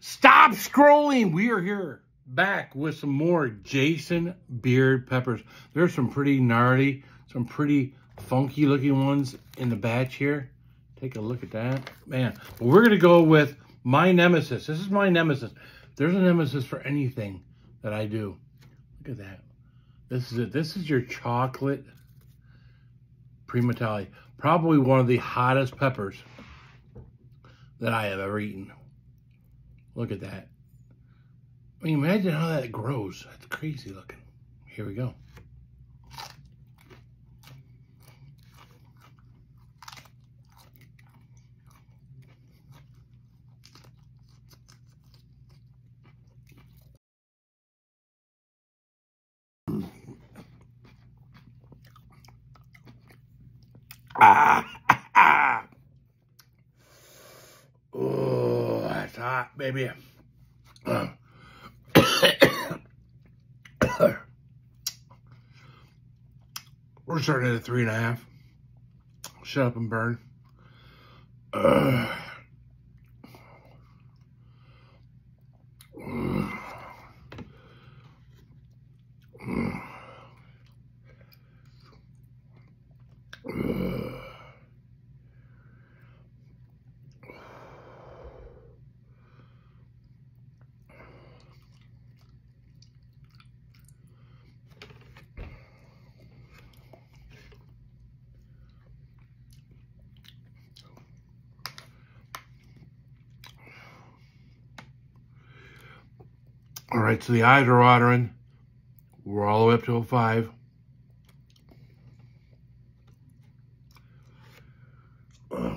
Stop scrolling. We are here back with some more Jason Beard peppers. There's some pretty gnarly, some pretty funky looking ones in the batch here. Take a look at that. Man, we're going to go with my nemesis. This is my nemesis. There's a nemesis for anything that I do. Look at that. This is it. This is your chocolate Primotalii. Probably one of the hottest peppers that I have ever eaten. Look at that. I mean, imagine how that grows. That's crazy looking. Here we go. Ah, ah, Oh, that's hot, baby. We're starting at a three and a half. Shut up and burn. All right, so the eyes are watering. We're all the way up to a five. Um,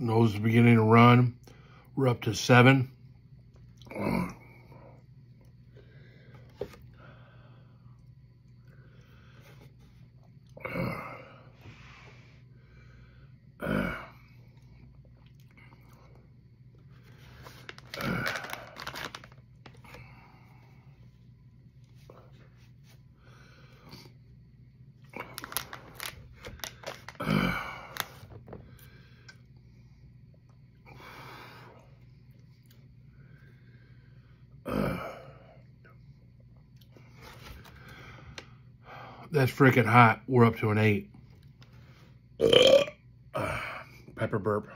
nose is beginning to run. We're up to seven. That's freaking hot. We're up to an eight. Pepper burp.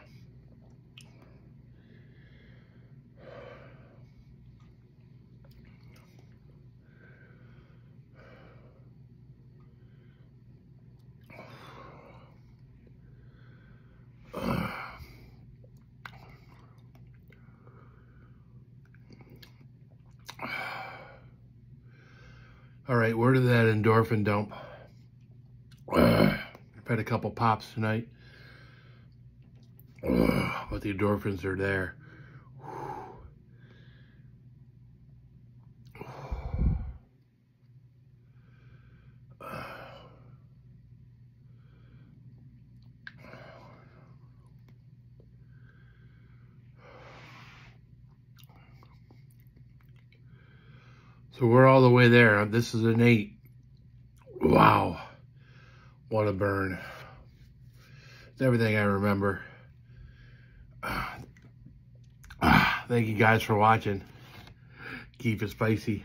All right, where did that endorphin dump? I've had a couple pops tonight. but the endorphins are there. So we're all the way there. This is an eight. Wow. What a burn. It's everything I remember. Uh, uh, thank you guys for watching. Keep it spicy.